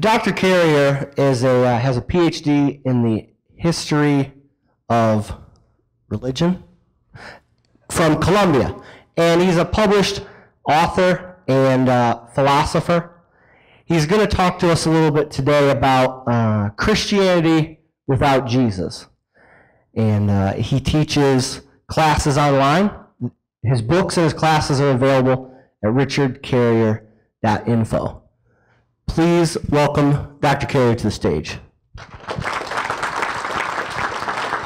Dr. Carrier is a, uh, has a PhD in the history of religion from Columbia. And he's a published author and uh, philosopher. He's going to talk to us a little bit today about uh, Christianity without Jesus. And uh, he teaches classes online. His books and his classes are available at richardcarrier.info. Please welcome Dr. Carrier to the stage.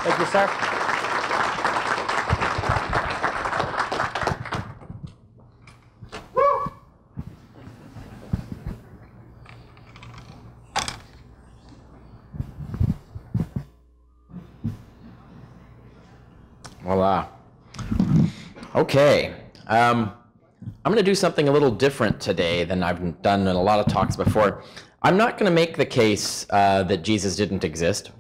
Thank you, sir. Voila. Okay. Um, I'm going to do something a little different today than I've done in a lot of talks before. I'm not going to make the case uh, that Jesus didn't exist.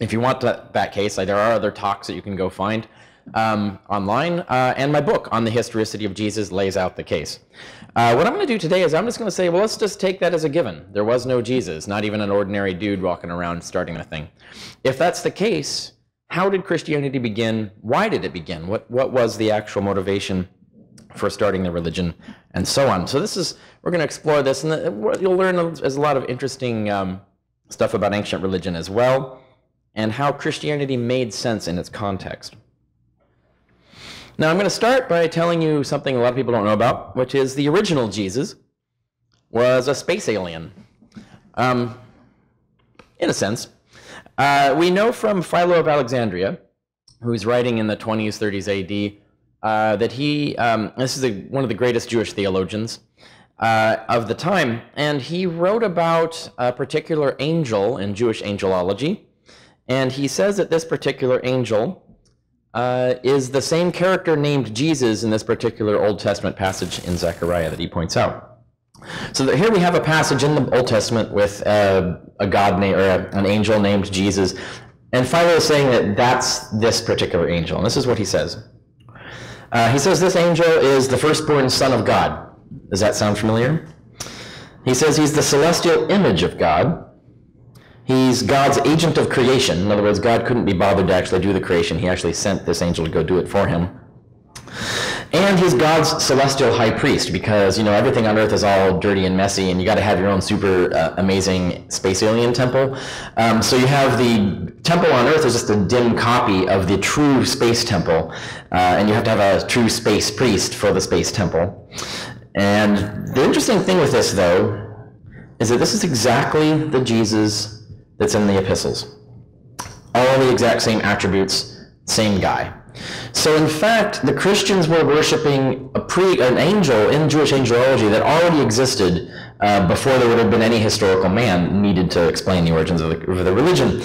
If you want that, case, there are other talks that you can go find um, online, uh, and my book on the historicity of Jesus lays out the case. Uh, what I'm going to do today is I'm just going to say, well, let's just take that as a given. There was no Jesus, not even an ordinary dude walking around starting a thing. If that's the case, how did Christianity begin? Why did it begin? What, what was the actual motivation for starting the religion, and so on? So this is, we're going to explore this, and the, you'll learn there's a lot of interesting um, stuff about ancient religion as well, and how Christianity made sense in its context. Now, I'm going to start by telling you something a lot of people don't know about, which is the original Jesus was a space alien. Um, in a sense. Uh, we know from Philo of Alexandria, who's writing in the 20s, 30s AD, uh, that he, um, this is a, one of the greatest Jewish theologians uh, of the time, and he wrote about a particular angel in Jewish angelology. And he says that this particular angel uh, is the same character named Jesus in this particular Old Testament passage in Zechariah that he points out. So here we have a passage in the Old Testament with uh, a God name or a, an angel named Jesus, and Philo is saying that that's this particular angel, and this is what he says. Uh, he says this angel is the firstborn son of God. Does that sound familiar? He says he's the celestial image of God. He's God's agent of creation. In other words, God couldn't be bothered to actually do the creation. He actually sent this angel to go do it for him. And he's God's celestial high priest because, you know, everything on earth is all dirty and messy and you got to have your own super uh, amazing space alien temple. Um, so you have the temple on earth is just a dim copy of the true space temple. Uh, and you have to have a true space priest for the space temple. And the interesting thing with this, though, is that this is exactly the Jesus that's in the epistles. All the exact same attributes, same guy. So in fact, the Christians were worshiping a pre, an angel in Jewish angelology that already existed uh, before there would have been any historical man needed to explain the origins of the, of the religion.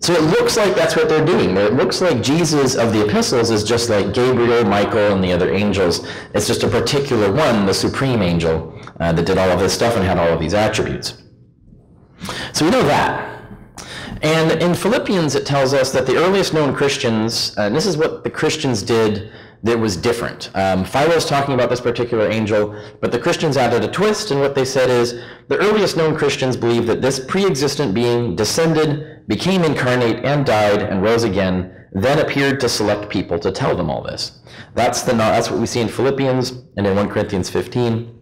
So it looks like that's what they're doing. It looks like Jesus of the epistles is just like Gabriel, Michael, and the other angels. It's just a particular one, the supreme angel, uh, that did all of this stuff and had all of these attributes. So we know that. And in Philippians, it tells us that the earliest known Christians, uh, and this is what the Christians did that was different. Um, is talking about this particular angel, but the Christians added a twist, and what they said is the earliest known Christians believed that this pre existent being descended, became incarnate, and died, and rose again, then appeared to select people to tell them all this. That's, the, that's what we see in Philippians and in 1 Corinthians 15.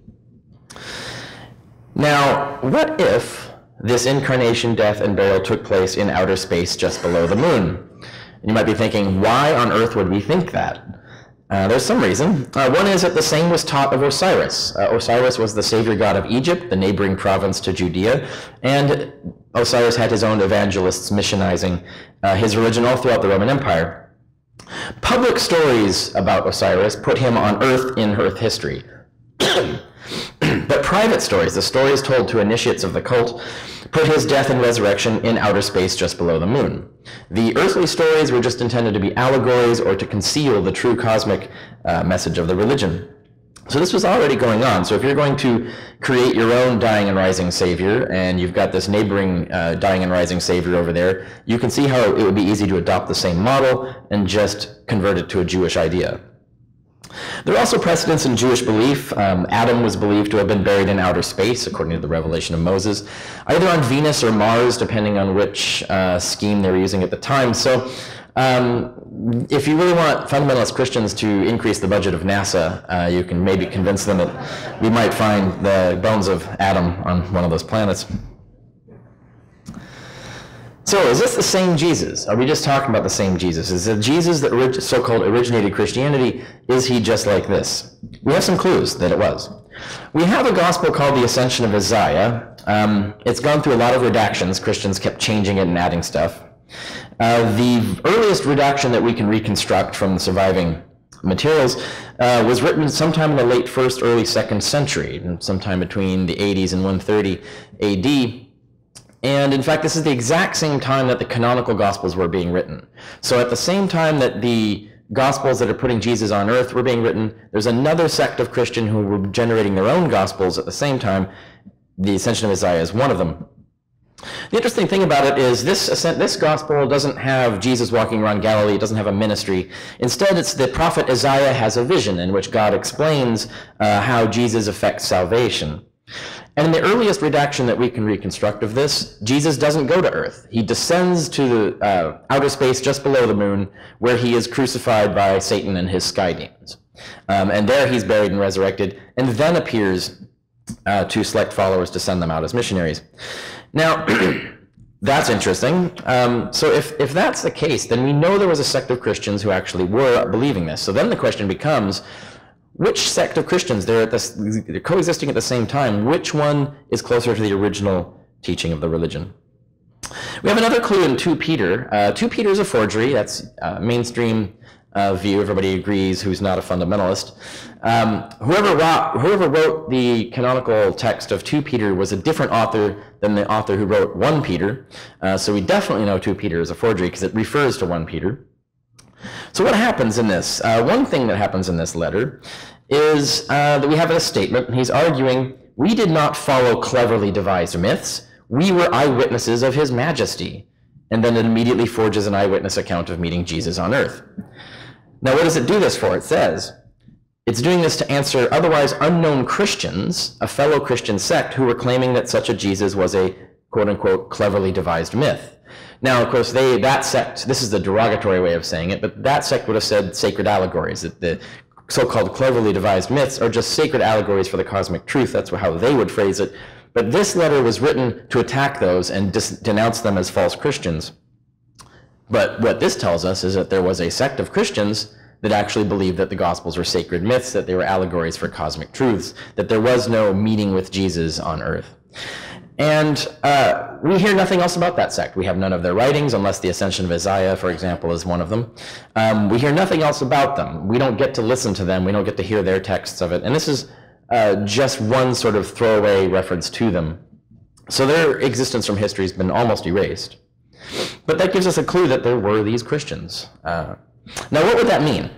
Now, what if this incarnation, death, and burial took place in outer space just below the moon. You might be thinking, why on earth would we think that? Uh, there's some reason. Uh, one is that the same was taught of Osiris. Uh, Osiris was the savior god of Egypt, the neighboring province to Judea, and Osiris had his own evangelists missionizing uh, his religion all throughout the Roman Empire. Public stories about Osiris put him on earth in earth history. but private stories, the stories told to initiates of the cult, put his death and resurrection in outer space just below the moon. The earthly stories were just intended to be allegories or to conceal the true cosmic uh, message of the religion. So this was already going on. So if you're going to create your own dying and rising savior, and you've got this neighboring uh, dying and rising savior over there, you can see how it would be easy to adopt the same model and just convert it to a Jewish idea. There are also precedents in Jewish belief. Um, Adam was believed to have been buried in outer space, according to the revelation of Moses, either on Venus or Mars, depending on which uh, scheme they were using at the time. So, um, if you really want fundamentalist Christians to increase the budget of NASA, uh, you can maybe convince them that we might find the bones of Adam on one of those planets. So, is this the same Jesus? Are we just talking about the same Jesus? Is the Jesus that orig- so called originated Christianity, is he just like this? We have some clues that it was. We have a gospel called the Ascension of Isaiah. Um, it's gone through a lot of redactions. Christians kept changing it and adding stuff. Uh, the earliest redaction that we can reconstruct from the surviving materials uh, was written sometime in the late first, early second century, sometime between the 80s and 130 AD. And in fact, this is the exact same time that the canonical Gospels were being written. So at the same time that the Gospels that are putting Jesus on earth were being written, there's another sect of Christian who were generating their own Gospels at the same time. The Ascension of Isaiah is one of them. The interesting thing about it is this, ascent this gospel doesn't have Jesus walking around Galilee, it doesn't have a ministry. Instead, it's the prophet Isaiah has a vision in which God explains uh, how Jesus affects salvation. And in the earliest redaction that we can reconstruct of this, Jesus doesn't go to earth. He descends to the uh, outer space just below the moon, where he is crucified by Satan and his sky demons. Um, and there he's buried and resurrected, and then appears uh, to select followers to send them out as missionaries. Now, that's interesting. Um, so if, if that's the case, then we know there was a sect of Christians who actually were believing this. So then the question becomes, which sect of Christians, they're, this, they're coexisting at the same time, which one is closer to the original teaching of the religion? We have another clue in 2 Peter. Uh, 2 Peter is a forgery. That's uh, mainstream uh, view. Everybody agrees who's not a fundamentalist. Um, whoever, wrote, whoever wrote the canonical text of 2 Peter was a different author than the author who wrote 1 Peter. Uh, so we definitely know 2 Peter is a forgery because it refers to 1 Peter. So what happens in this? Uh, one thing that happens in this letter is uh, that we have a statement, he's arguing, we did not follow cleverly devised myths. We were eyewitnesses of his majesty. And then it immediately forges an eyewitness account of meeting Jesus on earth. Now, what does it do this for? It says, it's doing this to answer otherwise unknown Christians, a fellow Christian sect, who were claiming that such a Jesus was a quote unquote cleverly devised myth. Now, of course, they that sect, this is the derogatory way of saying it, but that sect would have said sacred allegories, that the so-called cleverly devised myths are just sacred allegories for the cosmic truth. That's how they would phrase it. But this letter was written to attack those and denounce them as false Christians. But what this tells us is that there was a sect of Christians that actually believed that the Gospels were sacred myths, that they were allegories for cosmic truths, that there was no meeting with Jesus on earth. And uh, we hear nothing else about that sect. We have none of their writings, unless the Ascension of Isaiah, for example, is one of them. Um, we hear nothing else about them. We don't get to listen to them. We don't get to hear their texts of it. And this is uh, just one sort of throwaway reference to them. So their existence from history has been almost erased. But that gives us a clue that there were these Christians. Uh, now, what would that mean?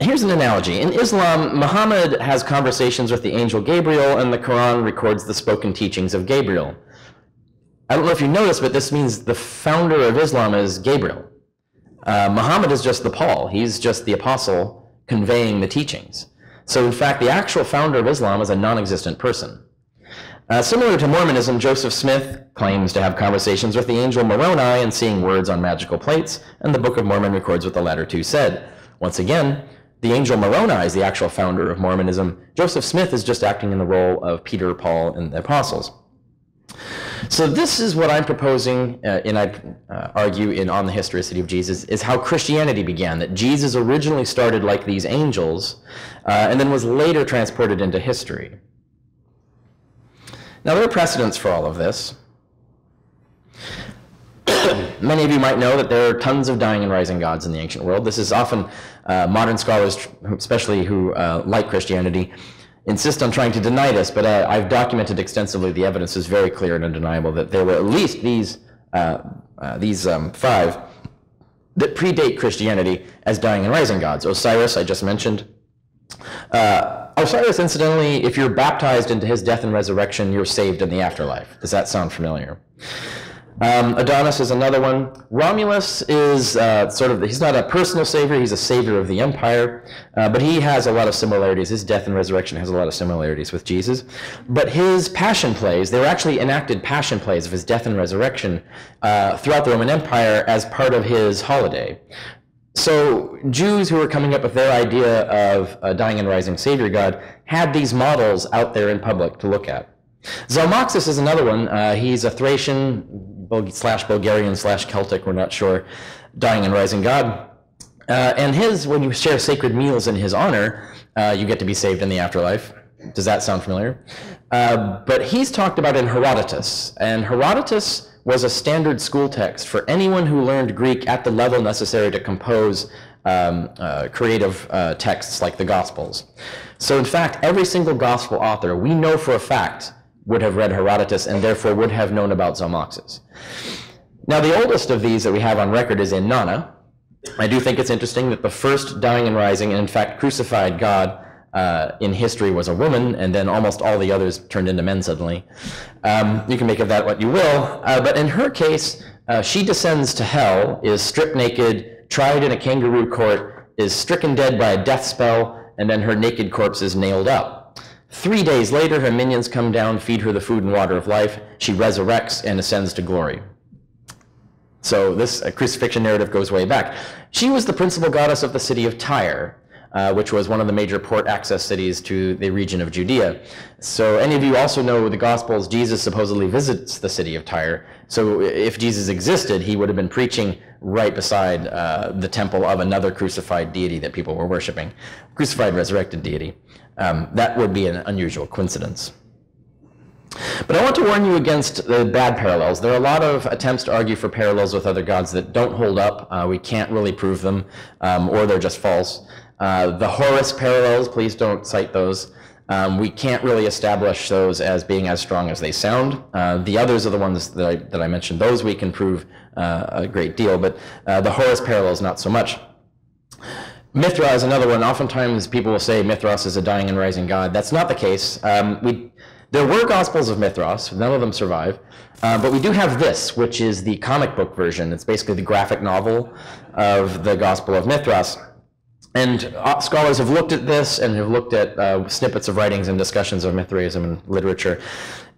Here's an analogy. In Islam, Muhammad has conversations with the angel Gabriel, and the Quran records the spoken teachings of Gabriel. I don't know if you noticed, but this means the founder of Islam is Gabriel. Uh, Muhammad is just the Paul. He's just the apostle conveying the teachings. So, in fact, the actual founder of Islam is a non existent person. Uh, similar to Mormonism, Joseph Smith claims to have conversations with the angel Moroni and seeing words on magical plates, and the Book of Mormon records what the latter two said. Once again, the angel Moroni is the actual founder of Mormonism. Joseph Smith is just acting in the role of Peter, Paul, and the apostles. So this is what I'm proposing, uh, and I uh, argue in On the Historicity of Jesus, is how Christianity began, that Jesus originally started like these angels, uh, and then was later transported into history. Now there are precedents for all of this. Many of you might know that there are tons of dying and rising gods in the ancient world. This is often uh, modern scholars, especially who uh, like Christianity, insist on trying to deny this, but uh, I've documented extensively. The evidence is very clear and undeniable that there were at least these uh, uh, these um, five that predate Christianity as dying and rising gods. Osiris, I just mentioned. Uh, Osiris, incidentally, if you're baptized into his death and resurrection, you're saved in the afterlife. Does that sound familiar? Um, Adonis is another one. Romulus is uh, sort of, he's not a personal savior, he's a savior of the empire, uh, but he has a lot of similarities. His death and resurrection has a lot of similarities with Jesus. But his passion plays, they were actually enacted passion plays of his death and resurrection uh, throughout the Roman Empire as part of his holiday. So Jews who were coming up with their idea of a dying and rising savior god had these models out there in public to look at. Zalmoxis is another one. Uh, he's a Thracian slash Bulgarian slash Celtic, we're not sure, dying and rising god. Uh, and his, when you share sacred meals in his honor, uh, you get to be saved in the afterlife. Does that sound familiar? Uh, but he's talked about in Herodotus. And Herodotus was a standard school text for anyone who learned Greek at the level necessary to compose um, uh, creative uh, texts like the Gospels. So, in fact, every single Gospel author, we know for a fact, would have read Herodotus and therefore would have known about Zalmoxis. Now, the oldest of these that we have on record is Inanna. I do think it's interesting that the first dying and rising, and in fact crucified God uh, in history was a woman, and then almost all the others turned into men suddenly. Um, you can make of that what you will, uh, but in her case, uh, she descends to hell, is stripped naked, tried in a kangaroo court, is stricken dead by a death spell, and then her naked corpse is nailed up. Three days later, her minions come down, feed her the food and water of life. She resurrects and ascends to glory. So this uh, crucifixion narrative goes way back. She was the principal goddess of the city of Tyre, uh, which was one of the major port access cities to the region of Judea. So any of you also know the Gospels, Jesus supposedly visits the city of Tyre. So if Jesus existed, he would have been preaching right beside uh, the temple of another crucified deity that people were worshiping, crucified resurrected deity. Um, that would be an unusual coincidence. But I want to warn you against the bad parallels. There are a lot of attempts to argue for parallels with other gods that don't hold up. Uh, we can't really prove them, um, or they're just false. Uh, the Horus parallels, please don't cite those. Um, we can't really establish those as being as strong as they sound. Uh, the others are the ones that I, that I mentioned. Those we can prove uh, a great deal, but uh, the Horus parallels not so much. Mithra is another one. Oftentimes people will say Mithras is a dying and rising god. That's not the case. Um, we, there were Gospels of Mithras. None of them survive. Uh, but we do have this, which is the comic book version. It's basically the graphic novel of the Gospel of Mithras. And uh, scholars have looked at this and have looked at uh, snippets of writings and discussions of Mithraism and literature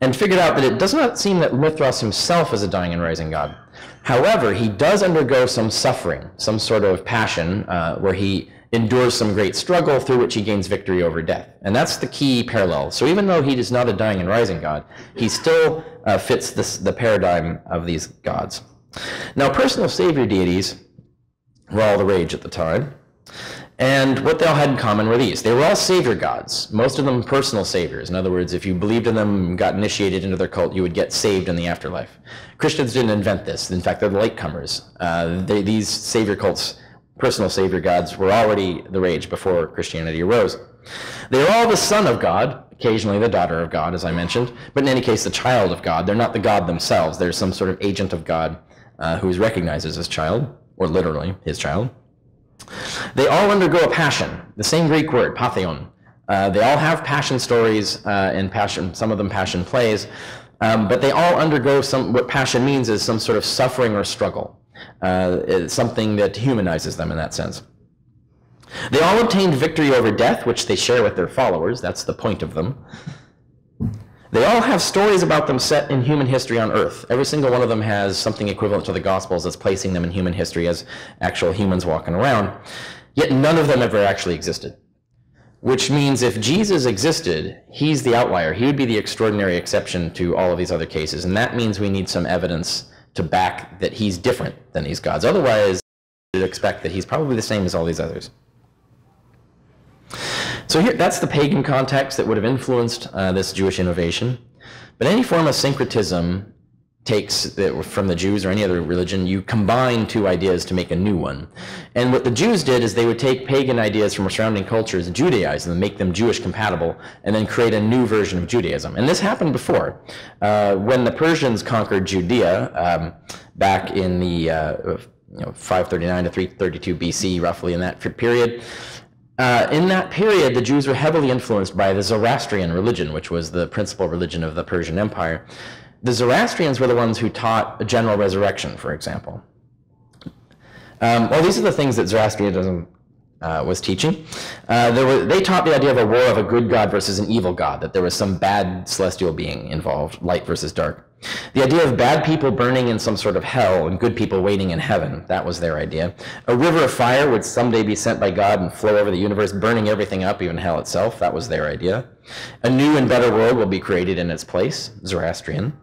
and figured out that it does not seem that Mithras himself is a dying and rising god. However, he does undergo some suffering, some sort of passion, uh, where he endures some great struggle through which he gains victory over death. And that's the key parallel. So even though he is not a dying and rising God, he still uh, fits this, the paradigm of these gods. Now, personal savior deities were all the rage at the time. And what they all had in common were these. They were all savior gods, most of them personal saviors. In other words, if you believed in them, and got initiated into their cult, you would get saved in the afterlife. Christians didn't invent this. In fact, they're the latecomers. Uh, they, these savior cults, personal savior gods, were already the rage before Christianity arose. They are all the son of God, occasionally the daughter of God, as I mentioned, but in any case, the child of God. They're not the God themselves. They're some sort of agent of God uh, who is recognized as his child, or literally his child. They all undergo a passion, the same Greek word, patheon. Uh, they all have passion stories uh, and passion, some of them passion plays, um, but they all undergo some, what passion means is some sort of suffering or struggle. Uh, something that humanizes them in that sense. They all obtained victory over death, which they share with their followers. That's the point of them. They all have stories about them set in human history on Earth. Every single one of them has something equivalent to the Gospels that's placing them in human history as actual humans walking around. Yet none of them ever actually existed. Which means if Jesus existed, he's the outlier. He would be the extraordinary exception to all of these other cases. And that means we need some evidence to back that he's different than these gods. Otherwise, you'd expect that he's probably the same as all these others. So here, that's the pagan context that would have influenced uh, this Jewish innovation. But any form of syncretism takes from the Jews or any other religion, you combine two ideas to make a new one. And what the Jews did is they would take pagan ideas from surrounding cultures, Judaize them, make them Jewish compatible, and then create a new version of Judaism. And this happened before. Uh, when the Persians conquered Judea um, back in the uh, you know, 539 to 332 BC, roughly in that period, uh, in that period, the Jews were heavily influenced by the Zoroastrian religion, which was the principal religion of the Persian Empire. The Zoroastrians were the ones who taught a general resurrection, for example. Um, well, these are the things that Zoroastrianism uh, was teaching. Uh, were, they taught the idea of a war of a good God versus an evil God, that there was some bad celestial being involved, light versus dark. The idea of bad people burning in some sort of hell and good people waiting in heaven, that was their idea. A river of fire would someday be sent by God and flow over the universe, burning everything up, even hell itself, that was their idea. A new and better world will be created in its place, Zoroastrian.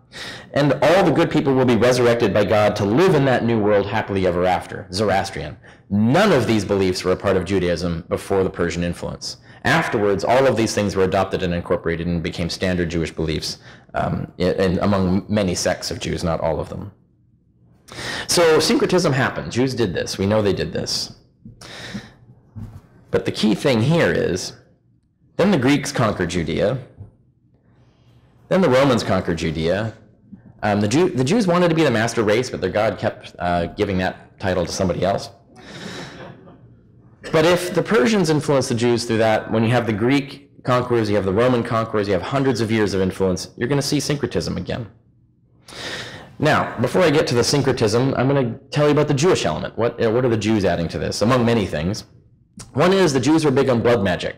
And all the good people will be resurrected by God to live in that new world happily ever after, Zoroastrian. None of these beliefs were a part of Judaism before the Persian influence. Afterwards, all of these things were adopted and incorporated and became standard Jewish beliefs um, in, among many sects of Jews, not all of them. So syncretism happened. Jews did this. We know they did this. But the key thing here is then the Greeks conquered Judea. Then the Romans conquered Judea. Um, the, Jew, the, Jews wanted to be the master race, but their God kept uh, giving that title to somebody else. But if the Persians influenced the Jews through that, when you have the Greek conquerors, you have the Roman conquerors, you have hundreds of years of influence, you're going to see syncretism again. Now, before I get to the syncretism, I'm going to tell you about the Jewish element. What, what are the Jews adding to this, among many things? One is the Jews were big on blood magic.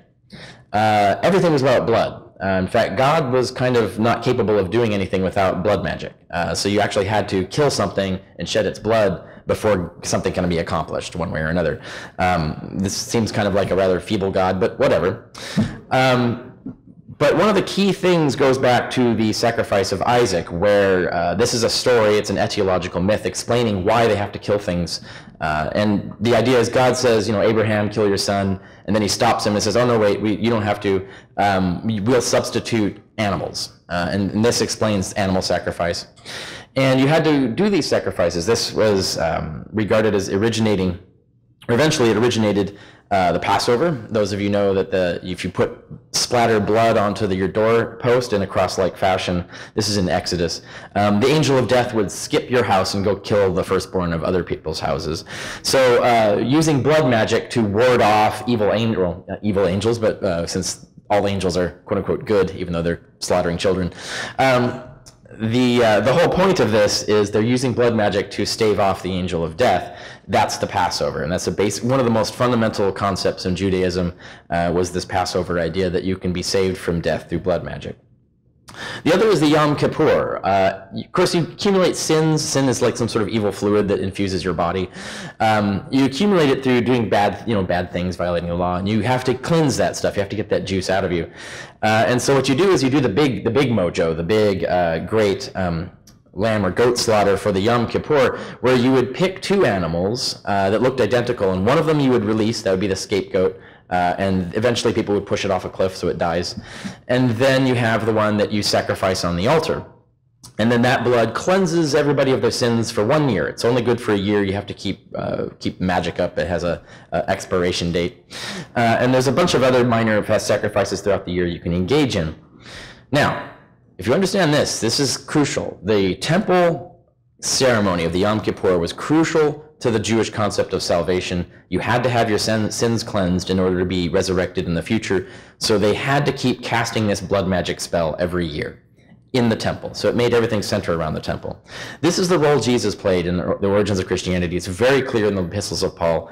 Uh, everything was about blood. Uh, in fact, God was kind of not capable of doing anything without blood magic. Uh, so you actually had to kill something and shed its blood before something can be accomplished one way or another. Um, this seems kind of like a rather feeble God, but whatever. Um, but one of the key things goes back to the sacrifice of Isaac, where uh, this is a story, it's an etiological myth explaining why they have to kill things. Uh, and the idea is God says, you know, Abraham, kill your son. And then he stops him and says, oh, no, wait, we, you don't have to. Um, we'll substitute animals. Uh, and, and, this explains animal sacrifice. And you had to do these sacrifices. This was um, regarded as originating, eventually it originated uh, the Passover. Those of you know that the if you put splattered blood onto the, your doorpost in a cross-like fashion, this is in Exodus. Um, the angel of death would skip your house and go kill the firstborn of other people's houses. So uh, using blood magic to ward off evil angel, evil angels, but uh, since all angels are quote unquote good, even though they're slaughtering children. Um, the uh, the whole point of this is they're using blood magic to stave off the angel of death. That's the Passover, and that's a base. One of the most fundamental concepts in Judaism uh, was this Passover idea that you can be saved from death through blood magic. The other is the Yom Kippur. Uh, of course, you accumulate sins. Sin is like some sort of evil fluid that infuses your body. Um, you accumulate it through doing bad, you know, bad things, violating the law, and you have to cleanse that stuff. You have to get that juice out of you. Uh, and so, what you do is you do the big, the big mojo, the big, uh, great. Um, lamb or goat slaughter for the Yom Kippur, where you would pick two animals uh, that looked identical, and one of them you would release, that would be the scapegoat, uh, and eventually people would push it off a cliff so it dies. And then you have the one that you sacrifice on the altar. And then that blood cleanses everybody of their sins for one year. It's only good for a year. You have to keep uh, keep magic up. It has a, a expiration date. Uh, and there's a bunch of other minor sacrifices throughout the year you can engage in. Now, if you understand this, this is crucial. The temple ceremony of the Yom Kippur was crucial to the Jewish concept of salvation. You had to have your sins cleansed in order to be resurrected in the future. So they had to keep casting this blood magic spell every year in the temple. So it made everything center around the temple. This is the role Jesus played in the origins of Christianity. It's very clear in the epistles of Paul.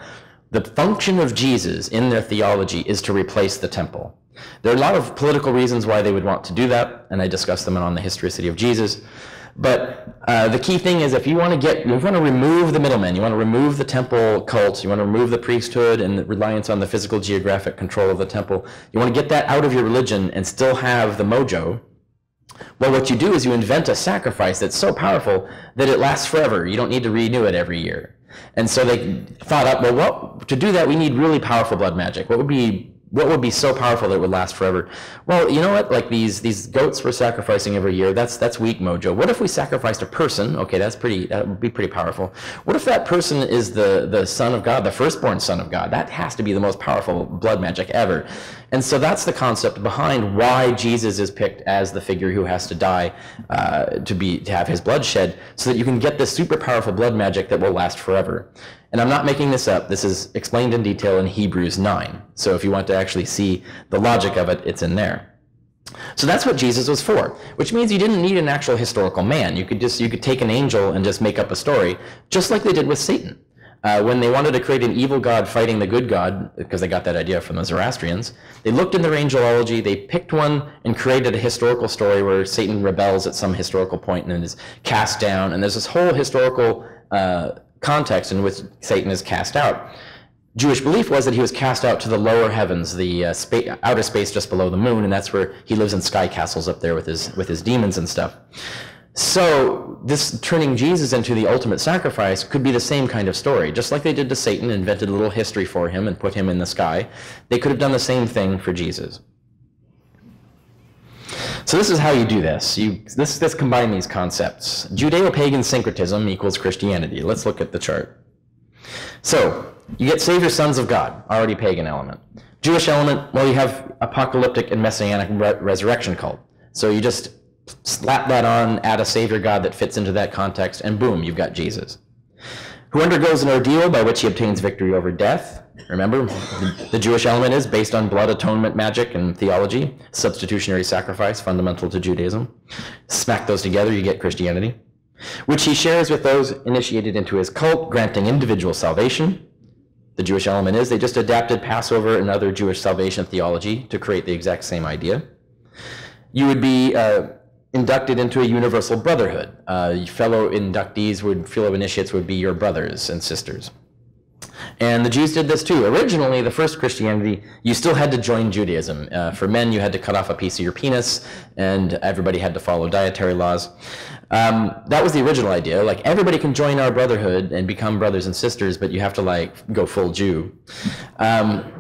The function of Jesus in their theology is to replace the temple. There are a lot of political reasons why they would want to do that, and I discuss them on the Historicity of Jesus. But uh, the key thing is if you want to get, you want to remove the middlemen, you want to remove the temple cult, you want to remove the priesthood and the reliance on the physical geographic control of the temple, you want to get that out of your religion and still have the mojo. Well, what you do is you invent a sacrifice that's so powerful that it lasts forever. You don't need to renew it every year. And so they thought up, well, what, to do that, we need really powerful blood magic. What would be what would be so powerful that it would last forever? Well, you know what? Like these these goats we're sacrificing every year. That's that's weak mojo. What if we sacrificed a person? Okay, that's pretty. That would be pretty powerful. What if that person is the the son of God, the firstborn son of God? That has to be the most powerful blood magic ever. And so that's the concept behind why Jesus is picked as the figure who has to die uh, to be to have his blood shed, so that you can get this super powerful blood magic that will last forever. And I'm not making this up. This is explained in detail in Hebrews 9. So if you want to actually see the logic of it, it's in there. So that's what Jesus was for, which means you didn't need an actual historical man. You could just you could take an angel and just make up a story, just like they did with Satan. Uh, when they wanted to create an evil god fighting the good god, because they got that idea from the Zoroastrians, they looked in their angelology, they picked one and created a historical story where Satan rebels at some historical point and is cast down, and there's this whole historical uh, context in which Satan is cast out. Jewish belief was that he was cast out to the lower heavens, the uh, spa- outer space just below the moon, and that's where he lives in sky castles up there with his with his demons and stuff. So this turning Jesus into the ultimate sacrifice could be the same kind of story, just like they did to Satan, invented a little history for him and put him in the sky. They could have done the same thing for Jesus. So this is how you do this. You this this combine these concepts. Judeo-pagan syncretism equals Christianity. Let's look at the chart. So you get Savior, sons of God, already pagan element. Jewish element, well, you have apocalyptic and messianic re- resurrection cult. So you just slap that on, add a Savior God that fits into that context, and boom, you've got Jesus. Who undergoes an ordeal by which he obtains victory over death. Remember, the, Jewish element is based on blood atonement magic and theology, substitutionary sacrifice, fundamental to Judaism. Smack those together, you get Christianity. Which he shares with those initiated into his cult, granting individual salvation, the Jewish element is. They just adapted Passover and other Jewish salvation theology to create the exact same idea. You would be uh, inducted into a universal brotherhood. Uh, fellow inductees would, fellow initiates would be your brothers and sisters. And the Jews did this too. Originally, the first Christianity, you still had to join Judaism. Uh, for men, you had to cut off a piece of your penis, and everybody had to follow dietary laws. Um, that was the original idea. Like everybody can join our brotherhood and become brothers and sisters, but you have to like go full Jew. Um,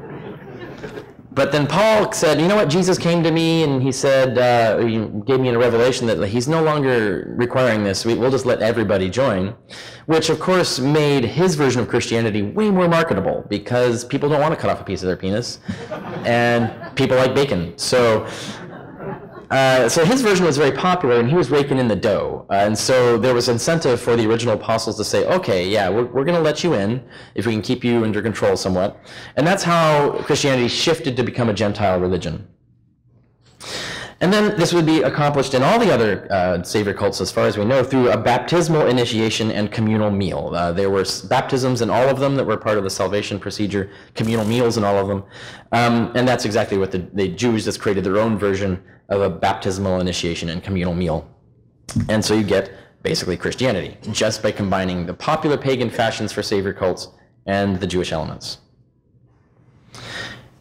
but then Paul said, you know what? Jesus came to me and he said, uh, he gave me a revelation that he's no longer requiring this. We, will just let everybody join, which of course made his version of Christianity way more marketable because people don't want to cut off a piece of their penis, and people like bacon. So uh, so his version was very popular, and he was raking in the dough. Uh, and so there was incentive for the original apostles to say, okay, yeah, we're, we're going to let you in if we can keep you under control somewhat. And that's how Christianity shifted to become a Gentile religion. And then this would be accomplished in all the other uh, Savior cults, as far as we know, through a baptismal initiation and communal meal. Uh, there were baptisms in all of them that were part of the salvation procedure, communal meals in all of them. Um, and that's exactly what the, the Jews just created their own version of a baptismal initiation and communal meal. And so you get basically Christianity, just by combining the popular pagan fashions for Savior cults and the Jewish elements.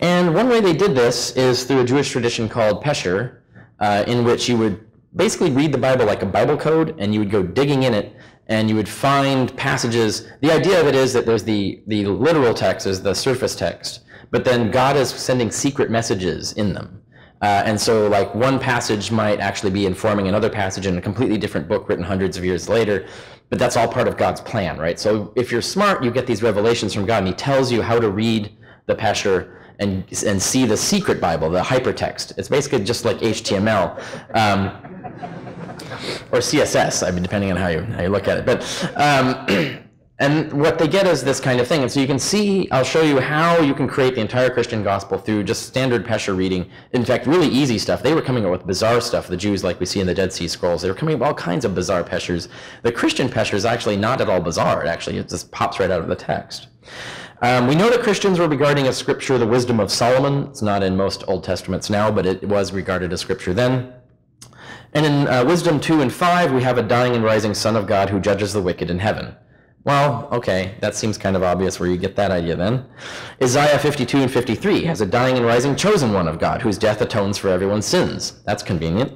And one way they did this is through a Jewish tradition called Pesher, uh, in which you would basically read the Bible like a Bible code, and you would go digging in it, and you would find passages. The idea of it is that there's the, the literal text is the surface text, but then God is sending secret messages in them. Uh, and so, like, one passage might actually be informing another passage in a completely different book written hundreds of years later, but that's all part of God's plan, right? So, if you're smart, you get these revelations from God, and He tells you how to read the Pesher and, and see the secret Bible, the hypertext. It's basically just like HTML. Um, or CSS, I mean, depending on how you, how you look at it. But um, And what they get is this kind of thing. And so you can see, I'll show you how you can create the entire Christian gospel through just standard Pesher reading. In fact, really easy stuff. They were coming up with bizarre stuff, the Jews like we see in the Dead Sea Scrolls. They were coming up with all kinds of bizarre Peshers. The Christian Pesher is actually not at all bizarre. It actually it just pops right out of the text. Um, we know that Christians were regarding as scripture the wisdom of Solomon. It's not in most Old Testaments now, but it was regarded as scripture then. And in uh, Wisdom 2 and 5, we have a dying and rising Son of God who judges the wicked in heaven. Well, okay, that seems kind of obvious where you get that idea then. Isaiah 52 and 53 has a dying and rising chosen one of God whose death atones for everyone's sins. That's convenient.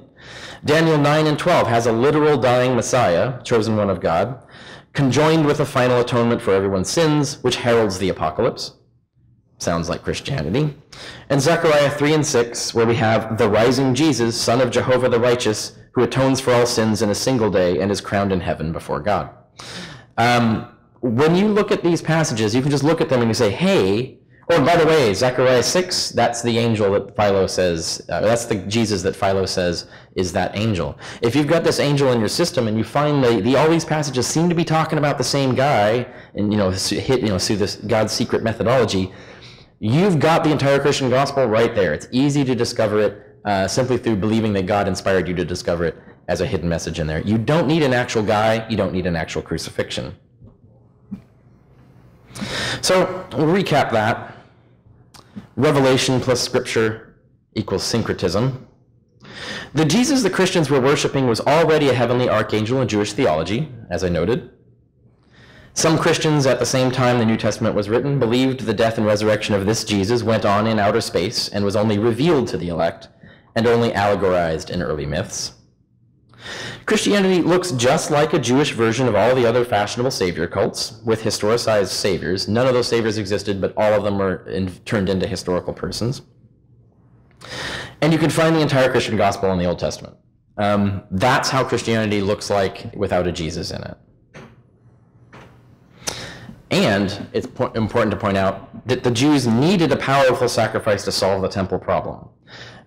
Daniel 9 and 12 has a literal dying Messiah, chosen one of God, conjoined with a final atonement for everyone's sins, which heralds the apocalypse. Sounds like Christianity. And Zechariah 3 and 6, where we have the rising Jesus, son of Jehovah the righteous, who atones for all sins in a single day and is crowned in heaven before God. Um, when you look at these passages, you can just look at them and you say, hey, oh, by the way, Zechariah 6, that's the angel that Philo says, uh, that's the Jesus that Philo says is that angel. If you've got this angel in your system and you find the, the all these passages seem to be talking about the same guy, and you know, hit, you know, through this God's secret methodology, you've got the entire Christian gospel right there. It's easy to discover it uh, simply through believing that God inspired you to discover it as a hidden message in there. You don't need an actual guy, you don't need an actual crucifixion. So we'll recap that. Revelation plus scripture equals syncretism. The Jesus the Christians were worshiping was already a heavenly archangel in Jewish theology, as I noted. Some Christians, at the same time the New Testament was written, believed the death and resurrection of this Jesus went on in outer space and was only revealed to the elect and only allegorized in early myths. Christianity looks just like a Jewish version of all the other fashionable savior cults with historicized saviors. None of those saviors existed, but all of them were in, turned into historical persons. And you can find the entire Christian gospel in the Old Testament. Um, that's how Christianity looks like without a Jesus in it. And it's po- important to point out that the Jews needed a powerful sacrifice to solve the temple problem.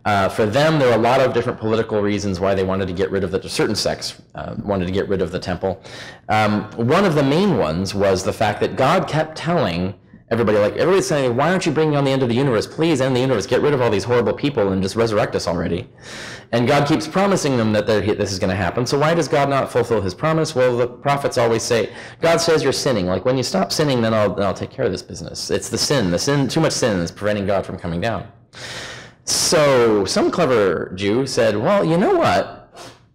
Uh, for them, there were a lot of different political reasons why they wanted to get rid of the certain sects uh, wanted to get rid of the temple. Um, one of the main ones was the fact that God kept telling everybody, like everybody's saying, "Why aren't you bringing on the end of the universe? Please end the universe. Get rid of all these horrible people and just resurrect us already." And God keeps promising them that this is going to happen. So why does God not fulfill His promise? Well, the prophets always say, "God says you're sinning. Like when you stop sinning, then I'll, then I'll take care of this business. It's the sin. The sin. Too much sin is preventing God from coming down." So some clever Jew said, well, you know what?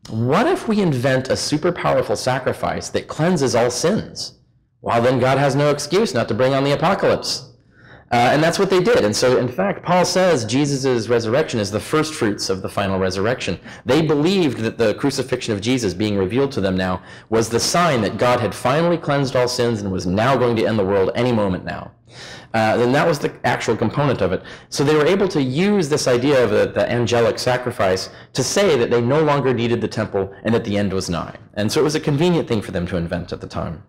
What if we invent a super powerful sacrifice that cleanses all sins? Well, then God has no excuse not to bring on the apocalypse. Uh, and that's what they did. And so, in fact, Paul says Jesus' resurrection is the first fruits of the final resurrection. They believed that the crucifixion of Jesus being revealed to them now was the sign that God had finally cleansed all sins and was now going to end the world any moment now. Uh, and that was the actual component of it. So they were able to use this idea of the, the, angelic sacrifice to say that they no longer needed the temple and that the end was nigh. And so it was a convenient thing for them to invent at the time.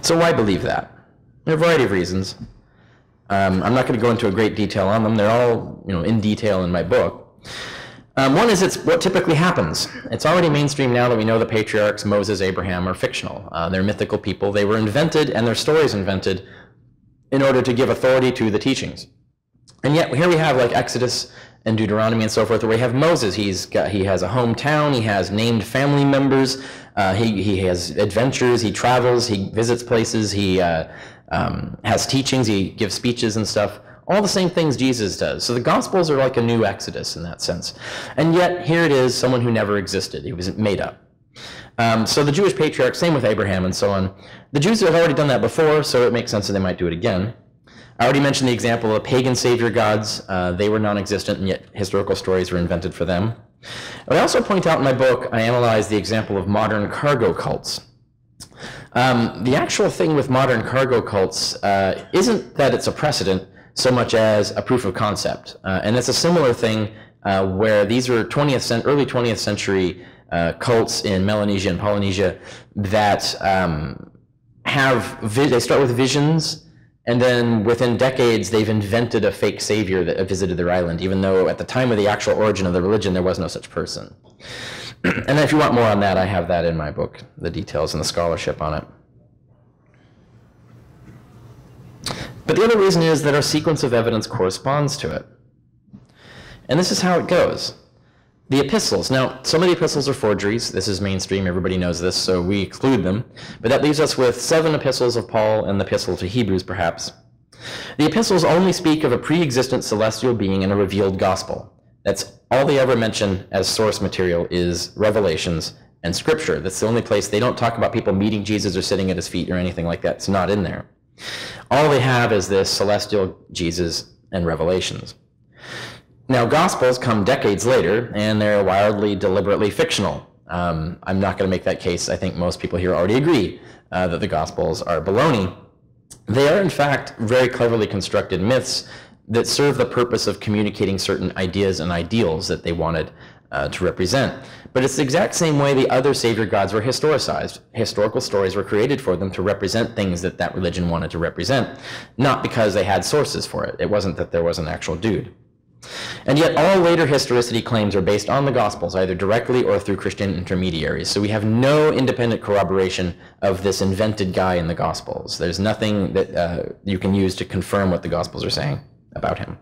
So why believe that? There are a variety of reasons. Um, I'm not going to go into a great detail on them. They're all, you know, in detail in my book. Um, one is it's what typically happens. It's already mainstream now that we know the patriarchs, Moses, Abraham, are fictional. Uh, they're mythical people. They were invented and their stories invented in order to give authority to the teachings. And yet here we have like Exodus and Deuteronomy and so forth, where we have Moses. He's got, he has a hometown. He has named family members. Uh, he, he has adventures. He travels. He visits places. He uh, um, has teachings. He gives speeches and stuff all the same things Jesus does. So the Gospels are like a new Exodus in that sense. And yet, here it is someone who never existed. He was made up. Um, so the Jewish patriarchs, same with Abraham and so on. The Jews have already done that before, so it makes sense that they might do it again. I already mentioned the example of pagan savior gods. Uh, they were non existent, and yet historical stories were invented for them. I also point out in my book, I analyze the example of modern cargo cults. Um, the actual thing with modern cargo cults uh, isn't that it's a precedent, so much as a proof of concept. Uh, and it's a similar thing uh, where these are 20th, early 20th century uh, cults in Melanesia and Polynesia that um, have, they start with visions, and then within decades, they've invented a fake savior that visited their island, even though at the time of the actual origin of the religion, there was no such person. and if you want more on that, I have that in my book, the details and the scholarship on it. But the other reason is that our sequence of evidence corresponds to it. And this is how it goes. The epistles. Now, some of the epistles are forgeries. This is mainstream. Everybody knows this, so we exclude them. But that leaves us with seven epistles of Paul and the epistle to Hebrews, perhaps. The epistles only speak of a pre existent celestial being and a revealed gospel. That's all they ever mention as source material is revelations and scripture. That's the only place they don't talk about people meeting Jesus or sitting at his feet or anything like that. It's not in there. All they have is this celestial Jesus and revelations. Now, Gospels come decades later, and they're wildly, deliberately fictional. Um, I'm not going to make that case. I think most people here already agree uh, that the Gospels are baloney. They are, in fact, very cleverly constructed myths that serve the purpose of communicating certain ideas and ideals that they wanted uh, to represent. But it's the exact same way the other savior gods were historicized. Historical stories were created for them to represent things that that religion wanted to represent, not because they had sources for it. It wasn't that there was an actual dude. And yet, all later historicity claims are based on the Gospels, either directly or through Christian intermediaries. So we have no independent corroboration of this invented guy in the Gospels. There's nothing that uh, you can use to confirm what the Gospels are saying about him.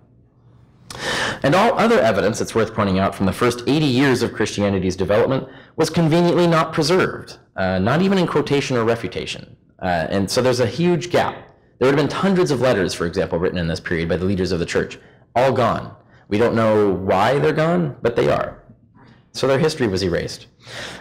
And all other evidence that's worth pointing out from the first 80 years of Christianity's development was conveniently not preserved, uh, not even in quotation or refutation. Uh, and so there's a huge gap. There would have been hundreds of letters, for example, written in this period by the leaders of the church, all gone. We don't know why they're gone, but they are. So their history was erased.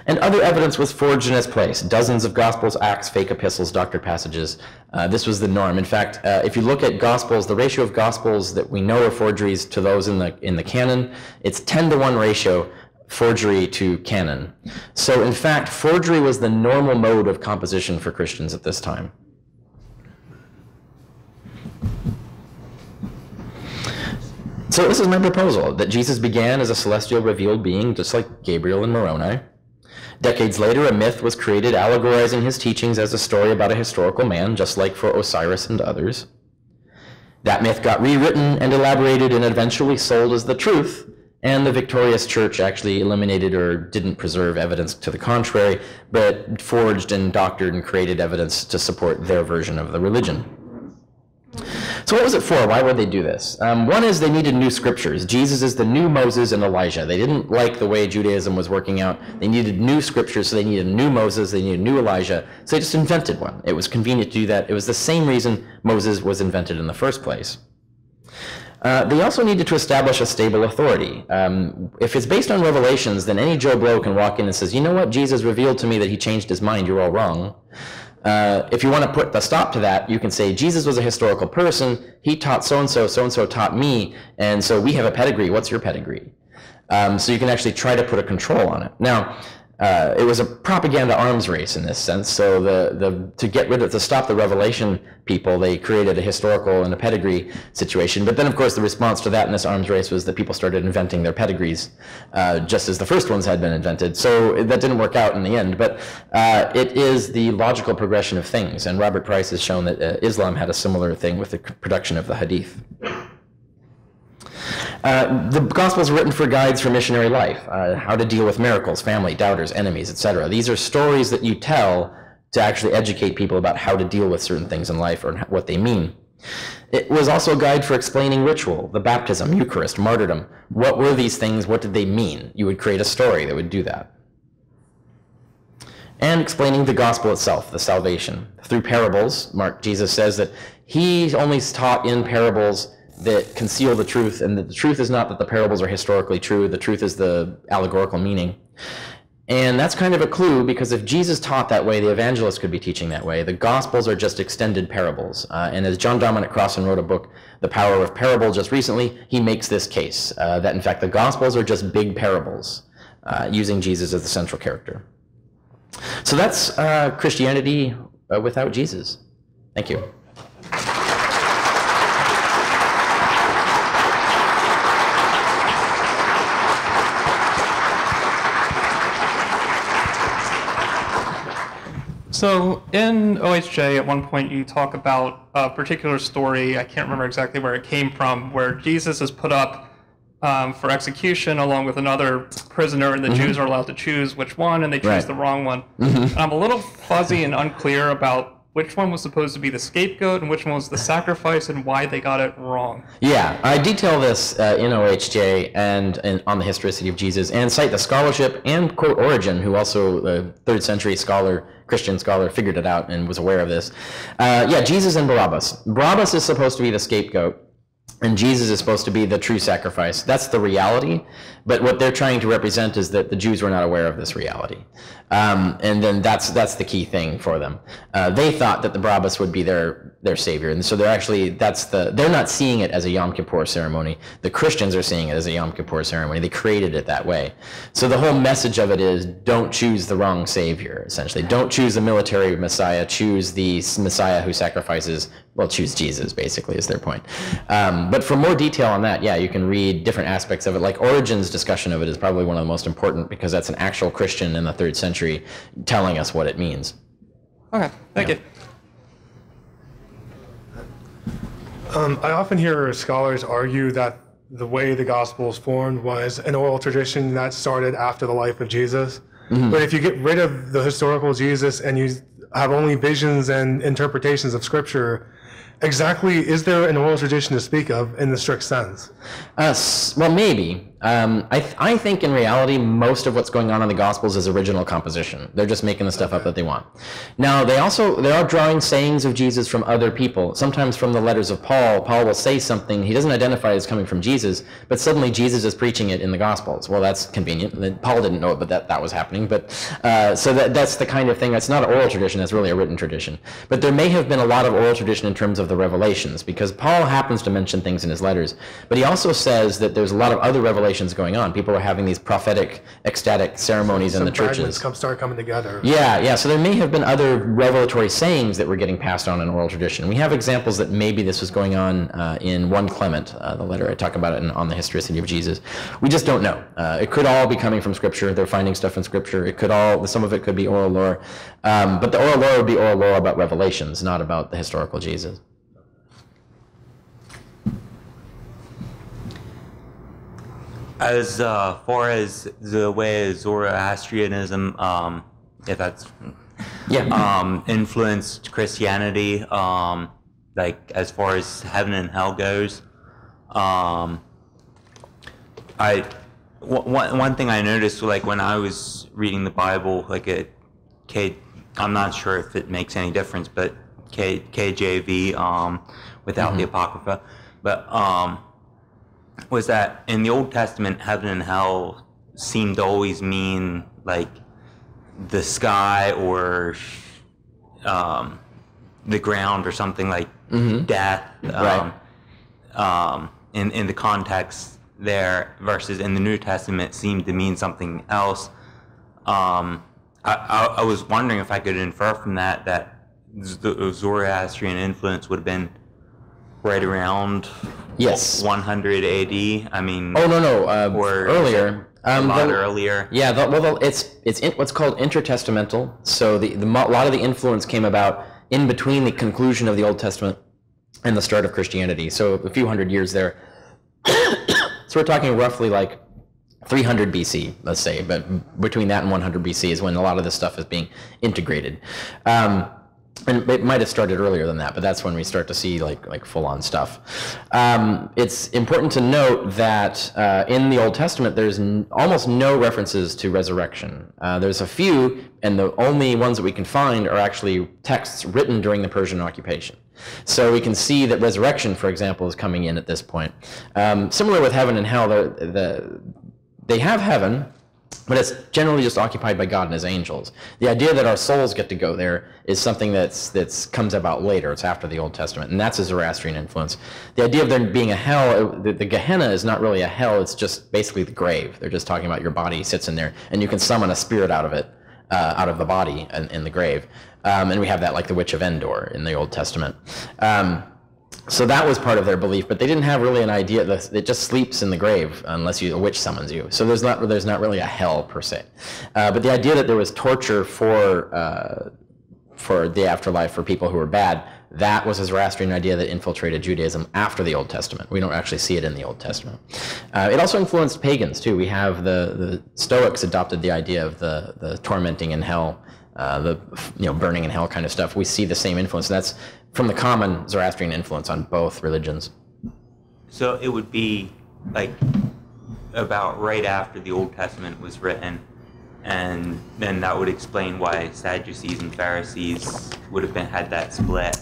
And other evidence was forged in its place. Dozens of Gospels, Acts, fake epistles, doctored passages. Uh, this was the norm. In fact, uh, if you look at Gospels, the ratio of Gospels that we know are forgeries to those in the, in the canon, it's 10 to 1 ratio forgery to canon. So in fact, forgery was the normal mode of composition for Christians at this time. So this is my proposal, that Jesus began as a celestial revealed being, just like Gabriel and Moroni. Decades later, a myth was created allegorizing his teachings as a story about a historical man, just like for Osiris and others. That myth got rewritten and elaborated and eventually sold as the truth, and the victorious church actually eliminated or didn't preserve evidence to the contrary, but forged and doctored and created evidence to support their version of the religion. So what was it for? Why would they do this? Um, one is they needed new scriptures. Jesus is the new Moses and Elijah. They didn't like the way Judaism was working out. They needed new scriptures, so they needed a new Moses, they needed a new Elijah. So they just invented one. It was convenient to do that. It was the same reason Moses was invented in the first place. Uh, they also needed to establish a stable authority. Um, if it's based on revelations, then any Joe Blow can walk in and says, you know what, Jesus revealed to me that he changed his mind, you're all wrong. Uh, if you want to put the stop to that, you can say Jesus was a historical person. He taught so and so, so and so taught me, and so we have a pedigree. What's your pedigree? Um, so you can actually try to put a control on it. Now, uh, it was a propaganda arms race in this sense. So the, the to get rid of to stop the revelation people, they created a historical and a pedigree situation. But then, of course, the response to that in this arms race was that people started inventing their pedigrees, uh, just as the first ones had been invented. So that didn't work out in the end. But uh, it is the logical progression of things, and Robert Price has shown that uh, Islam had a similar thing with the production of the Hadith. Uh, the Gospels written for guides for missionary life, uh, how to deal with miracles, family, doubters, enemies, etc. These are stories that you tell to actually educate people about how to deal with certain things in life or what they mean. It was also a guide for explaining ritual, the baptism, Eucharist, martyrdom. What were these things? What did they mean? You would create a story that would do that. And explaining the gospel itself, the salvation. Through parables, Mark Jesus says that he only taught in parables that conceal the truth, and that the truth is not that the parables are historically true, the truth is the allegorical meaning. And that's kind of a clue because if Jesus taught that way, the evangelists could be teaching that way. The Gospels are just extended parables. Uh, and as John Dominic Crossan wrote a book, The Power of Parable, just recently, he makes this case uh, that in fact the Gospels are just big parables uh, using Jesus as the central character. So that's uh, Christianity uh, without Jesus. Thank you. So in OHJ, at one point, you talk about a particular story. I can't remember exactly where it came from, where Jesus is put up um, for execution along with another prisoner, and the mm-hmm. Jews are allowed to choose which one, and they choose right. the wrong one. Mm-hmm. I'm a little fuzzy and unclear about which one was supposed to be the scapegoat and which one was the sacrifice and why they got it wrong. Yeah, I detail this uh, in OHJ and, and, on the historicity of Jesus and cite the scholarship and quote Origen, who also a third century scholar, Christian scholar, figured it out and was aware of this. Uh, yeah, Jesus and Barabbas. Barabbas is supposed to be the scapegoat and Jesus is supposed to be the true sacrifice. That's the reality. But what they're trying to represent is that the Jews were not aware of this reality. Um, and then that's that's the key thing for them. Uh, they thought that the Barabbas would be their their savior, and so they're actually that's the they're not seeing it as a Yom Kippur ceremony. The Christians are seeing it as a Yom Kippur ceremony. They created it that way. So the whole message of it is don't choose the wrong savior. Essentially, don't choose the military Messiah. Choose the Messiah who sacrifices. Well, choose Jesus. Basically, is their point. Um, but for more detail on that, yeah, you can read different aspects of it. Like Origen's discussion of it is probably one of the most important because that's an actual Christian in the third century century telling us what it means. Okay, thank yeah. you. Um, I often hear scholars argue that the way the Gospels formed was an oral tradition that started after the life of Jesus. But if you get rid of the historical Jesus and you have only visions and interpretations of Scripture, exactly is there an oral tradition to speak of in the strict sense? Uh, well, maybe. Um, I, th- I think in reality, most of what's going on in the Gospels is original composition. They're just making the stuff up that they want. Now, they also they are drawing sayings of Jesus from other people. Sometimes from the letters of Paul. Paul will say something he doesn't identify as coming from Jesus, but suddenly Jesus is preaching it in the Gospels. Well, that's convenient. Paul didn't know it, but that, that was happening. But uh, so that that's the kind of thing. That's not an oral tradition. That's really a written tradition. But there may have been a lot of oral tradition in terms of the revelations, because Paul happens to mention things in his letters, but he also says that there's a lot of other revelations going on. People were having these prophetic, ecstatic ceremonies in the churches. come start coming together. Yeah, yeah. So there may have been other revelatory sayings that were getting passed on in oral tradition. We have examples that maybe this was going on uh, in 1 Clement, uh, the letter I talk about it in, on the historicity of Jesus. We just don't know. Uh, it could all be coming from Scripture. They're finding stuff in Scripture. It could all, some of it could be oral lore. Um, but the oral lore would be oral lore about revelations, not about the historical Jesus. As uh, far as the way Zoroastrianism, um, if that's Yeah. um, influenced Christianity, um, like as far as heaven and hell goes, um, I one- one one thing I noticed like when I was reading the Bible, like a K, I'm not sure if it makes any difference, but K KJV um, without the Apocrypha, but um, was that in the Old Testament, heaven and hell seemed to always mean like the sky or um, the ground or something like death. Um, um, in, in the context there versus in the New Testament seemed to mean something else. Um, I, I, I was wondering if I could infer from that that the Zoroastrian influence would have been right around Yes. 100 AD. I mean, Oh, no, no. Uh, or earlier. a Um, lot the- earlier. Yeah, the, well, the, it's it's in, what's called intertestamental. So the, the a lot of the influence came about in between the conclusion of the Old Testament and the start of Christianity. So a few hundred years there. so we're talking roughly like 300 BC, let's say, but between that and 100 BC is when a lot of this stuff is being integrated. Um, and it might have started earlier than that, but that's when we start to see like like full on stuff. Um, it's important to note that uh, in the Old Testament, there's almost no references to resurrection. Uh, there's a few, and the only ones that we can find are actually texts written during the Persian occupation. So we can see that resurrection, for example, is coming in at this point. Um, similar with heaven and hell, the, the they have heaven, but it's generally just occupied by God and His angels. The idea that our souls get to go there is something that's that's comes about later. It's after the Old Testament, and that's a Zoroastrian influence. The idea of there being a hell, the, the Gehenna is not really a hell. It's just basically the grave. They're just talking about your body sits in there, and you can summon a spirit out of it, uh, out of the body in, in the grave. Um, and we have that like the Witch of Endor in the Old Testament. Um, so that was part of their belief, but they didn't have really an idea that it just sleeps in the grave unless you, a witch summons you. So there's not there's not really a hell per se, uh, but the idea that there was torture for uh, for the afterlife for people who were bad that was a Zoroastrian idea that infiltrated Judaism after the Old Testament. We don't actually see it in the Old Testament. Uh, it also influenced pagans too. We have the the Stoics adopted the idea of the the tormenting in hell. Uh, the you know burning in hell kind of stuff. We see the same influence. That's from the common Zoroastrian influence on both religions. So it would be like about right after the Old Testament was written, and then that would explain why Sadducees and Pharisees would have been had that split.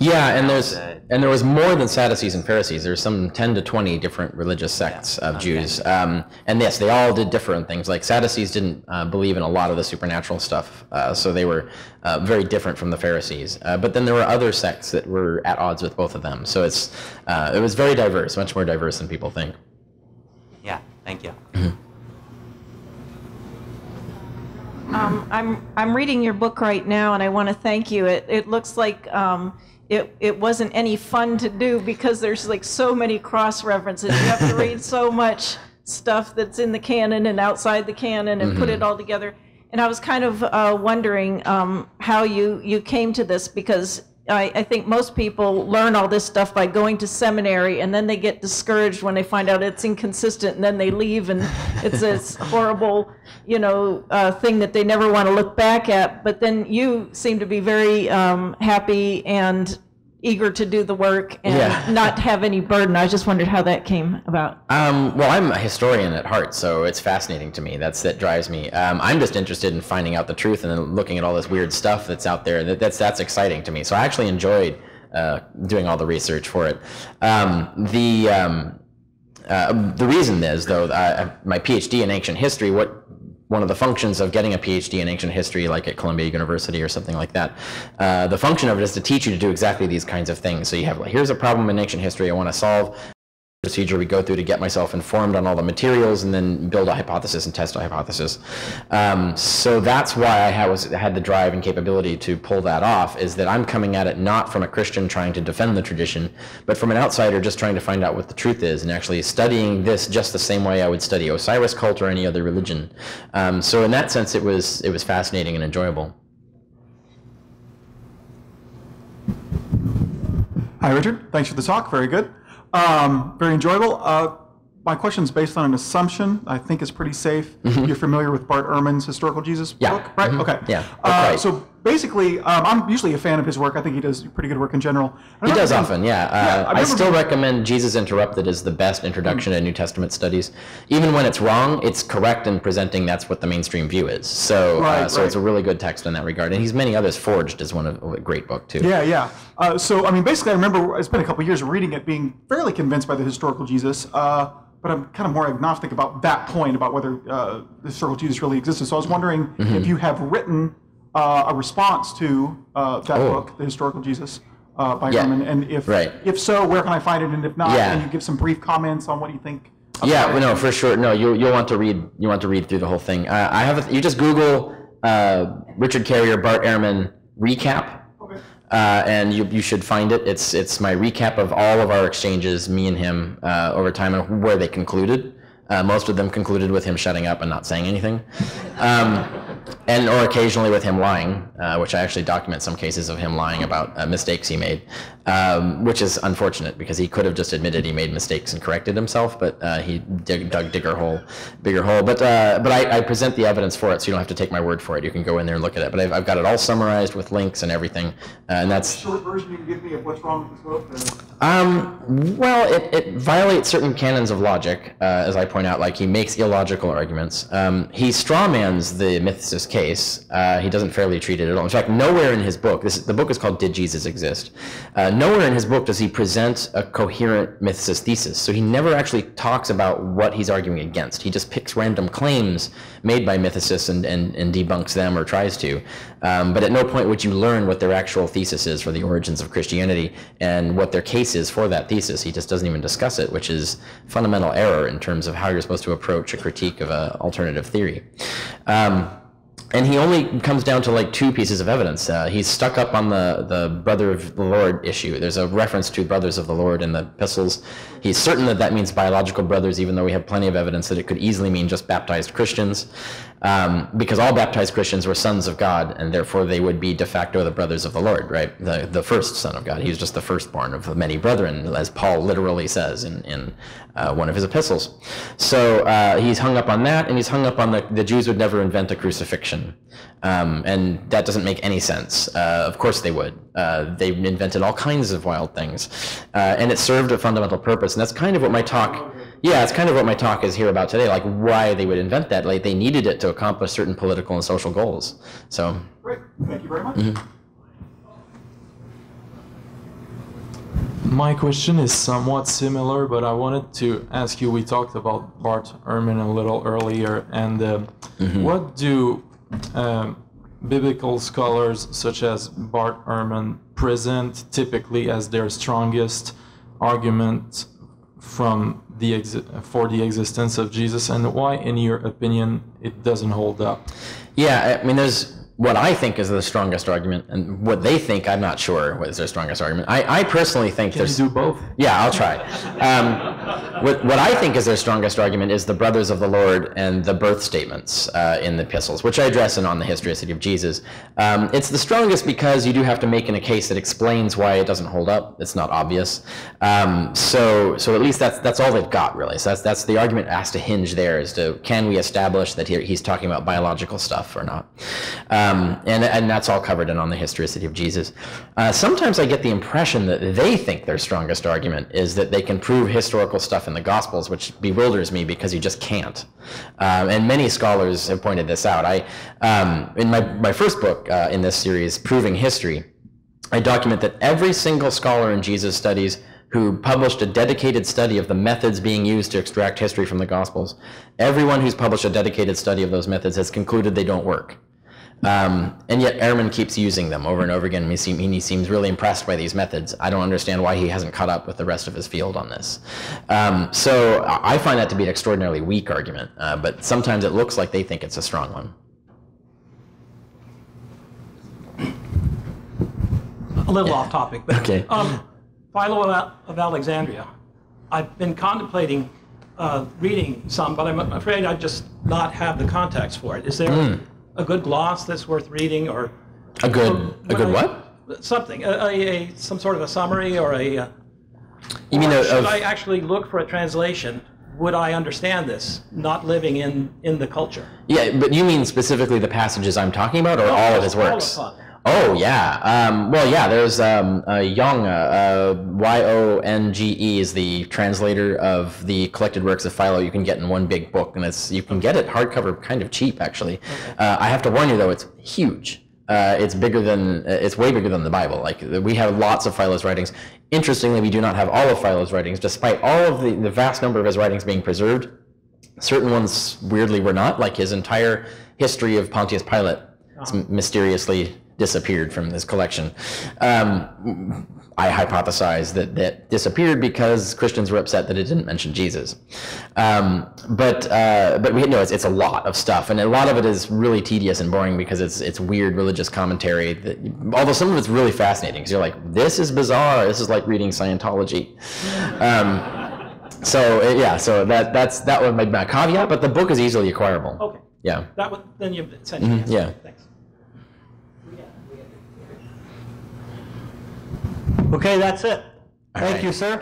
Yeah, and there's that- and there was more than Sadducees and Pharisees. There's some 10 to 20 different religious sects of okay. Jews. Um, and yes, they all did different things. Like Sadducees didn't uh, believe in a lot of the supernatural stuff, uh, so they were uh, very different from the Pharisees. Uh, but then there were other sects that were at odds with both of them. So it's uh, it was very diverse, much more diverse than people think. Yeah, thank you. Um, I'm I'm reading your book right now, and I want to thank you. It it looks like um, it it wasn't any fun to do because there's like so many cross references. You have to read so much stuff that's in the canon and outside the canon and put it all together. And I was kind of uh, wondering um, how you you came to this because I, I think most people learn all this stuff by going to seminary, and then they get discouraged when they find out it's inconsistent, and then they leave, and it's this horrible, you know, uh, thing that they never want to look back at. But then you seem to be very um, happy and eager to do the work and Yeah. not have any burden. I just wondered how that came about. Um, well, I'm a historian at heart, so it's fascinating to me. That's that drives me. Um, I'm just interested in finding out the truth and then looking at all this weird stuff that's out there. That, that's that's exciting to me. So I actually enjoyed uh, doing all the research for it. Um, the um, uh, the reason is though, uh, my PhD in ancient history. What one of the functions of getting a PhD in ancient history, like at Columbia University or something like that, uh, the function of it is to teach you to do exactly these kinds of things. So you have, like, here's a problem in ancient history I want to solve procedure we go through to get myself informed on all the materials and then build a hypothesis and test a hypothesis. Um, so that's why I had, was, had the drive and capability to pull that off is that I'm coming at it not from a Christian trying to defend the tradition, but from an outsider just trying to find out what the truth is and actually studying this just the same way I would study Osiris cult or any other religion. Um, so in that sense, it was, it was fascinating and enjoyable. Hi, Richard. Thanks for the talk. Very good. Um, very enjoyable. Uh, my question is based on an assumption I think is pretty safe. You're familiar with Bart Ehrman's Historical Jesus. Yeah. book, right? Mhm. Okay. Yeah. Uh, Right. So basically, um, I'm usually a fan of his work. I think he does pretty good work in general. He does being- often, yeah. Uh, Yeah, I I, still being- recommend Jesus Interrupted as the best introduction to New Testament studies. Even when it's wrong, it's correct in presenting that's what the mainstream view is. So, uh, Right, so it's a really good text in that regard. And he's many others. Forged is one of a great book too. Yeah, yeah. Uh, so, I mean, basically, I remember it's been a couple years reading it, being fairly convinced by the historical Jesus. Uh, but I'm kind of more agnostic about that point about whether uh, the historical Jesus really existed. So I was wondering Mm-hmm. if you have written uh, a response to uh, that Oh. book, The Historical Jesus, uh, by Yeah. Ehrman, and if Right. if so, where can I find it? And if not, Yeah. can you give some brief comments on what you think? Yeah, well, no, for sure. No, you you'll want to read you want to read through the whole thing. Uh, I have a, you just Google uh, Richard Carrier Bart Ehrman recap, Okay. uh, and you you should find it. It's it's my recap of all of our exchanges, me and him, uh, over time, and where they concluded. Uh, most of them concluded with him shutting up and not saying anything, um, and or occasionally with him lying, uh, which I actually document some cases of him lying about uh, mistakes he made, um, which is unfortunate because he could have just admitted he made mistakes and corrected himself, but uh, he dig, dug digger hole, bigger hole. But uh, but I, I present the evidence for it, so you don't have to take my word for it. You can go in there and look at it. But I've, I've got it all summarized with links and everything, uh, and that's Short version you can give me of what's wrong with this book? um, well, it, it violates certain canons of logic, uh, as I point out. Like he makes illogical arguments. Um, he strawmans the mythicist case. Uh, he doesn't fairly treat it at all. In fact, nowhere in his book. This the book is called "Did Jesus Exist?" Uh, nowhere in his book does he present a coherent mythicist thesis. So he never actually talks about what he's arguing against. He just picks random claims made by mythicists and, and, and debunks them or tries to. Um, but at no point would you learn what their actual thesis is for the origins of Christianity and what their case is for that thesis. He just doesn't even discuss it, which is fundamental error in terms of how you're supposed to approach a critique of an alternative theory. Um, and he only comes down to like two pieces of evidence. Uh, he's stuck up on the, the brother of the Lord issue. There's a reference to brothers of the Lord in the epistles. He's certain that that means biological brothers, even though we have plenty of evidence that it could easily mean just baptized Christians, um, because all baptized Christians were sons of God, and therefore they would be de facto the brothers of the Lord, right? The, the first son of God. He was just the firstborn of the many brethren, as Paul literally says in, in uh, one of his epistles. So uh, he's hung up on that, and he's hung up on the, the Jews would never invent a crucifixion. Um, and that doesn't make any sense. Uh, of course they would. Uh, they invented all kinds of wild things. Uh, and it served a fundamental purpose. And that's kind of what my talk, yeah, it's kind of what my talk is here about today, like why they would invent that. Like they needed it to accomplish certain political and social goals. So, Great. Thank you very much. Mm-hmm. My question is somewhat similar, but I wanted to ask you. We talked about Bart Ehrman a little earlier, and uh, what do um, biblical scholars such as Bart Ehrman present typically as their strongest argument from the for the existence of Jesus, and why, in your opinion, it doesn't hold up? Yeah, I mean, there's what I think is the strongest argument, and what they think, I'm not sure what is their strongest argument. I, I personally think Can you there's. do both? Yeah, I'll try. Um, what, what I think is their strongest argument is the brothers of the Lord and the birth statements uh, in the epistles, which I address in On the Historicity of Jesus. Um, it's the strongest because you do have to make in a case that explains why it doesn't hold up. It's not obvious. Um, so, so at least that's that's all they've got really. So that's that's the argument has to hinge there as to can we establish that he, he's talking about biological stuff or not. Um, and, and that's all covered in On the Historicity of Jesus. Uh, sometimes I get the impression that they think their strongest argument is that they can prove historical stuff in the Gospels, which bewilders me because you just can't. Um, and many scholars have pointed this out. I, um, in my, my first book uh, in this series, Proving History, I document that every single scholar in Jesus studies who published a dedicated study of the methods being used to extract history from the Gospels, everyone who's published a dedicated study of those methods has concluded they don't work. Um, and yet Ehrman keeps using them over and over again. He, seem, he seems really impressed by these methods. I don't understand why he hasn't caught up with the rest of his field on this. Um, so I find that to be an extraordinarily weak argument, uh, but sometimes it looks like they think it's a strong one. a little off topic, but Okay. um, Philo of- Alexandria. I've been contemplating uh, reading some, but I'm afraid I just not have the context for it. Is there Hmm. A good gloss that's worth reading, or A good, a good I- what? something, a, a, a some sort of a summary or a? Uh, You mean a, should I actually look for a translation? Would I understand this, not living in in the culture? yeah, but you mean specifically the passages I'm talking about, or all of his all of works? Oh yeah. Um, well, yeah. There's um, uh, Yonge, uh, Y O N G E, is the translator of the collected works of Philo. You can get in one big book, and it's you can get it hardcover, kind of cheap actually. Uh, I have to warn you though, it's huge. Uh, it's bigger than it's way bigger than the Bible. Like we have lots of Philo's writings. Interestingly, we do not have all of Philo's writings, despite all of the, the vast number of his writings being preserved. Certain ones weirdly were not, like his entire history of Pontius Pilate it's mysteriously disappeared from this collection. Um, I hypothesize that that disappeared because Christians were upset that it didn't mention Jesus. Um, but uh, but we know it's, it's a lot of stuff, and a lot of it is really tedious and boring because it's it's weird religious commentary. That, although some of it's really fascinating, because you're like, this is bizarre. This is like reading Scientology. Um, so uh, yeah, so that that's that was my, my caveat. But the book is easily acquirable. Okay, Yeah. that would then you've essentially answered. yeah. Thanks. Okay, that's it. Thank right. you, sir.